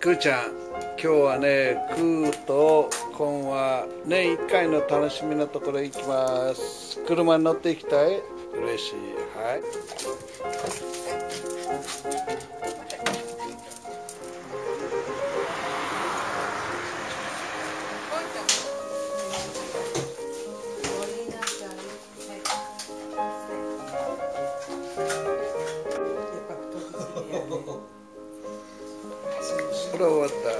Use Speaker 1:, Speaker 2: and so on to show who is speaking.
Speaker 1: くーちゃん今日はねくーとこんは年1回の楽しみのところ行きます。車に乗っていきたい。嬉しい。はい。провода.